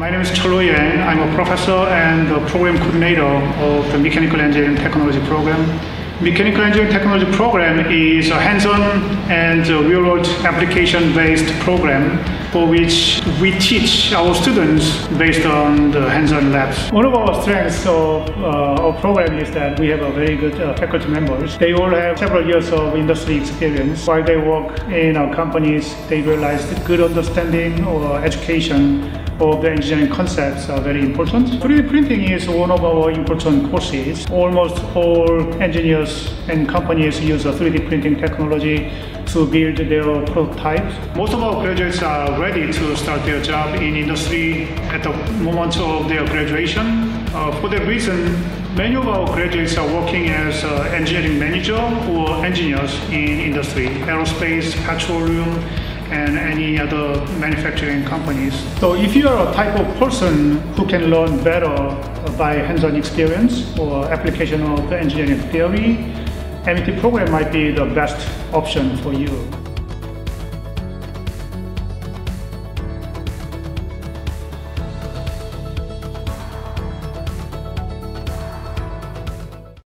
My name is Cholo Yang. I'm a professor and a program coordinator of the Mechanical Engineering Technology program. Mechanical Engineering Technology program is a hands-on and real-world application-based program for which we teach our students based on the hands-on labs. One of our strengths of uh, our program is that we have a very good uh, faculty members. They all have several years of industry experience. While they work in our companies, they realize good understanding or education of the engineering concepts are very important. 3D printing is one of our important courses. Almost all engineers and companies use a 3D printing technology to build their prototypes. Most of our graduates are ready to start their job in industry at the moment of their graduation. Uh, for that reason, many of our graduates are working as uh, engineering manager or engineers in industry, aerospace, petroleum, and any other manufacturing companies. So if you are a type of person who can learn better by hands-on experience or application of engineering theory, MET program might be the best option for you.